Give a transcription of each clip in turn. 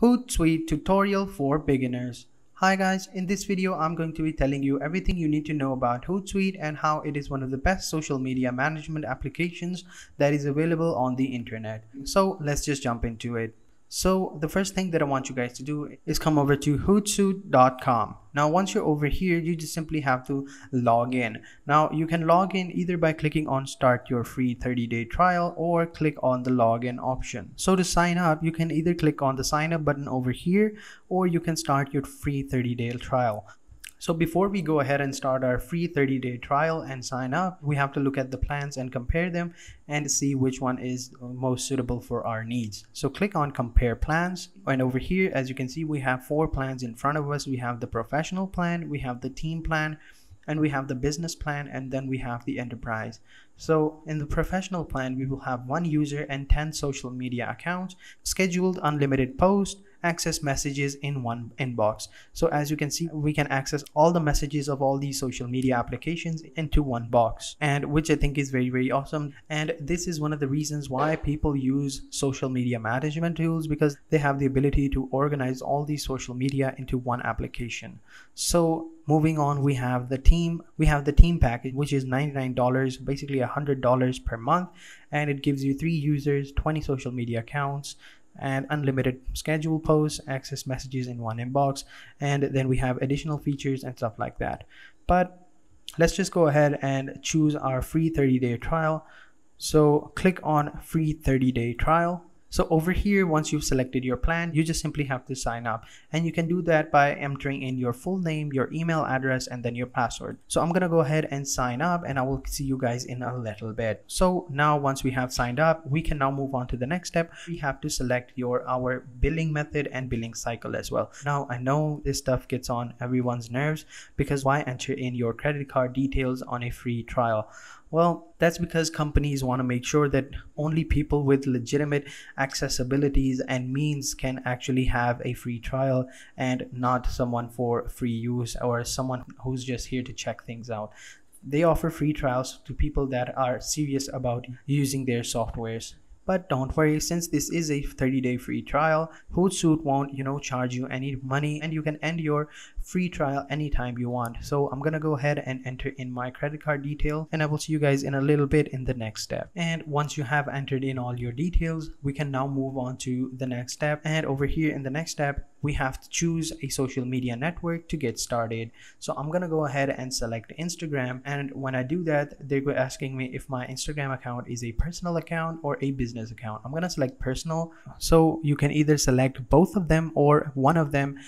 Hootsuite tutorial for beginners. Hi guys, in this video I'm going to be telling you everything you need to know about Hootsuite and how it is one of the best social media management applications that is available on the internet. So let's just jump into it. So the first thing that I want you guys to do is come over to hootsuite.com. Now once you're over here, you just simply have to log in. Now you can log in either by clicking on start your free 30-day trial or click on the login option. So to sign up, you can either click on the sign up button over here or you can start your free 30-day trial. So before we go ahead and start our free 30 day trial and sign up, we have to look at the plans and compare them and see which one is most suitable for our needs. So click on compare plans and over here, as you can see, we have four plans in front of us. We have the professional plan, we have the team plan, and we have the business plan and then we have the enterprise so in the professional plan we will have one user and 10 social media accounts scheduled unlimited posts access messages in one inbox. So as you can see we can access all the messages of all these social media applications into one box and which i think is very very awesome. And this is one of the reasons why people use social media management tools because they have the ability to organize all these social media into one application. So moving on we have the team we have the team package which is $99 basically $100 per month and it gives you three users 20 social media accounts and unlimited schedule posts, access messages in one inbox, and then we have additional features and stuff like that. But let's just go ahead and choose our free 30 day trial. So click on free 30 day trial so over here, once you've selected your plan, you just simply have to sign up and you can do that by entering in your full name, your email address, and then your password. So I'm to go ahead and sign up and I will see you guys in a little bit. So now once we have signed up, we can now move on to the next step. We have to select your our billing method and billing cycle as well. Now I know this stuff gets on everyone's nerves because why enter in your credit card details on a free trial? Well, that's because companies want to make sure that only people with legitimate accessibilities and means can actually have a free trial and not someone for free use or someone who's just here to check things out. They offer free trials to people that are serious about using their softwares but don't worry, since this is a 30 day free trial, Hootsuite won't, you know, charge you any money and you can end your free trial anytime you want. So I'm gonna go ahead and enter in my credit card detail and I will see you guys in a little bit in the next step. And once you have entered in all your details, we can now move on to the next step. And over here in the next step, we have to choose a social media network to get started. So I'm gonna go ahead and select Instagram. And when I do that, they're asking me if my Instagram account is a personal account or a business account. I'm gonna select personal. So you can either select both of them or one of them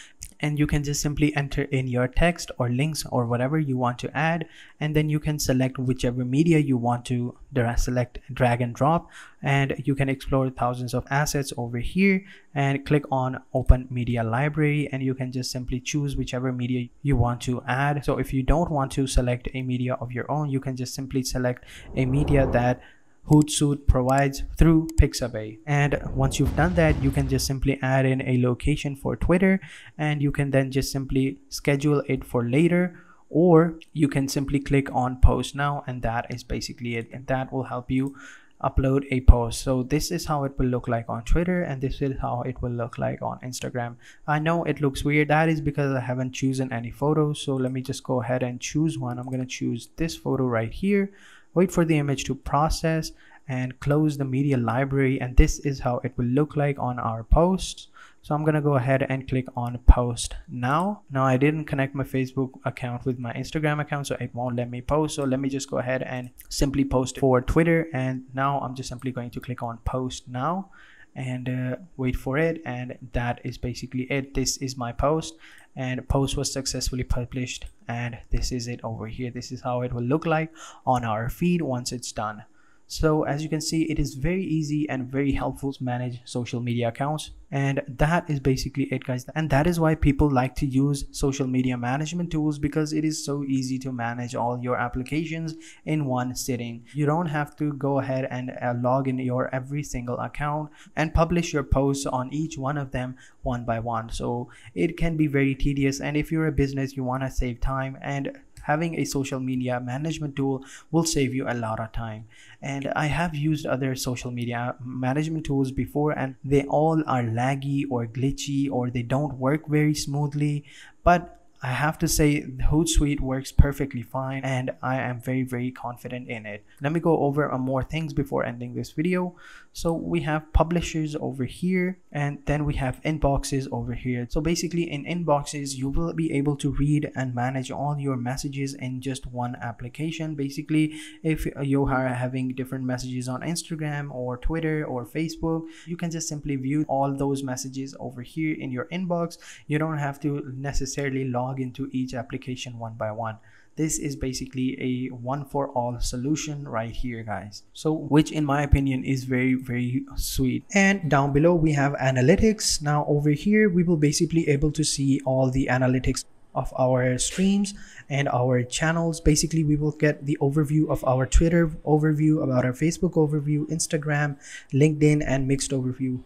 and you can just simply enter in your text or links or whatever you want to add and then you can select whichever media you want to select drag and drop and you can explore thousands of assets over here and click on open media library and you can just simply choose whichever media you want to add. So if you don't want to select a media of your own you can just simply select a media that Hootsuite provides through Pixabay. And once you've done that, you can just simply add in a location for Twitter and you can then just simply schedule it for later or you can simply click on post now and that is basically it. And that will help you upload a post. So this is how it will look like on twitter and this is how it will look like on instagram. I know it looks weird. That is because i haven't chosen any photos. So let me just go ahead and choose one. I'm going to choose this photo right here wait for the image to process and close the media library and this is how it will look like on our posts. So I'm gonna go ahead and click on post now. Now I didn't connect my Facebook account with my Instagram account so it won't let me post. So let me just go ahead and simply post for Twitter and now I'm just simply going to click on post now and uh, wait for it and that is basically it. This is my post and post was successfully published. And this is it over here. This is how it will look like on our feed once it's done so as you can see it is very easy and very helpful to manage social media accounts. And that is basically it guys. And that is why people like to use social media management tools because it is so easy to manage all your applications in one sitting. You don't have to go ahead and uh, log in your every single account and publish your posts on each one of them one by one. So it can be very tedious. And if you're a business you want to save time and having a social media management tool will save you a lot of time. And i have used other social media management tools before and they all are laggy or glitchy or they don't work very smoothly. But I have to say Hootsuite works perfectly fine and I am very very confident in it. Let me go over more things before ending this video. So we have publishers over here and then we have inboxes over here. So basically in inboxes you will be able to read and manage all your messages in just one application. Basically if you are having different messages on Instagram or Twitter or Facebook you can just simply view all those messages over here in your inbox. You don't have to necessarily log log into each application one by one. This is basically a one for all solution right here guys. So which in my opinion is very very sweet. And down below we have analytics. Now over here we will basically able to see all the analytics of our streams and our channels. Basically we will get the overview of our twitter overview about our facebook overview instagram linkedin and mixed overview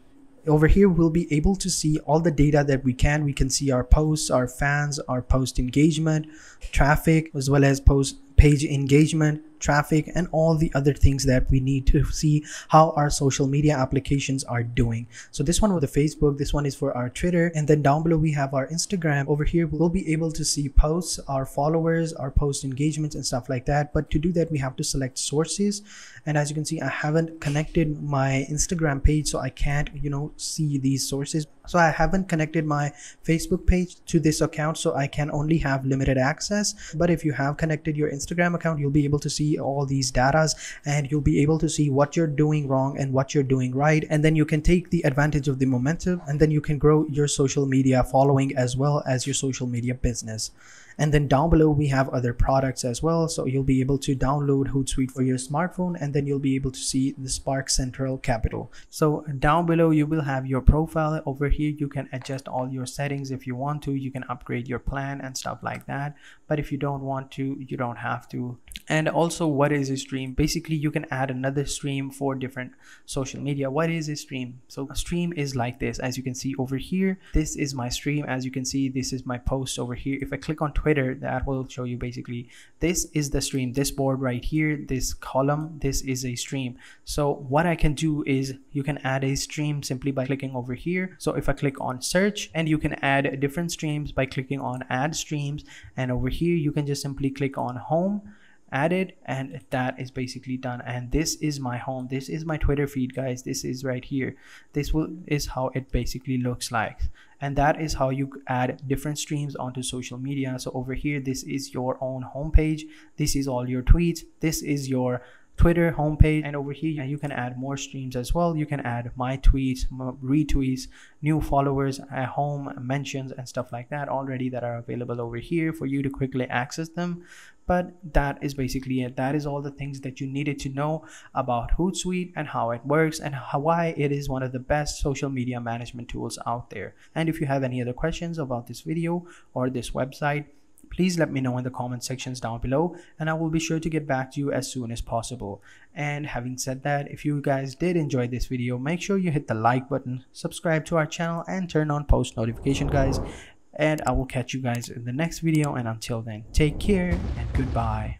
over here we'll be able to see all the data that we can. We can see our posts our fans our post engagement traffic as well as post page engagement traffic and all the other things that we need to see how our social media applications are doing. So this one with the facebook this one is for our twitter and then down below we have our instagram. Over here we'll be able to see posts our followers our post engagements and stuff like that. But to do that we have to select sources. And as you can see i haven't connected my instagram page so i can't you know see these sources so i haven't connected my facebook page to this account so i can only have limited access. But if you have connected your instagram account you'll be able to see all these datas and you'll be able to see what you're doing wrong and what you're doing right. And then you can take the advantage of the momentum and then you can grow your social media following as well as your social media business and then down below we have other products as well. So you'll be able to download hootsuite for your smartphone and then you'll be able to see the Sparkcentral capital. So down below you will have your profile. Over here you can adjust all your settings if you want to. You can upgrade your plan and stuff like that. But if you don't want to you don't have to. And also what is a stream? Basically you can add another stream for different social media. What is a stream? So a stream is like this. As you can see over here this is my stream. As you can see this is my post over here. If i click on twitter that will show you basically this is the stream this board right here this column this is a stream. So what i can do is you can add a stream simply by clicking over here. So if i click on search and you can add different streams by clicking on add streams. And over here you can just simply click on home added and that is basically done. And this is my home. This is my twitter feed guys. This is right here. This will is how it basically looks like. And that is how you add different streams onto social media. So over here this is your own homepage. This is all your tweets. This is your Twitter homepage. And over here you can add more streams as well. You can add my tweets retweets new followers at home mentions and stuff like that already that are available over here for you to quickly access them but that is basically it that is all the things that you needed to know about hootsuite and how it works and how, why it is one of the best social media management tools out there and if you have any other questions about this video or this website please let me know in the comment sections down below and I will be sure to get back to you as soon as possible. And having said that, if you guys did enjoy this video, make sure you hit the like button, subscribe to our channel and turn on post notification guys. And I will catch you guys in the next video and until then, take care and goodbye.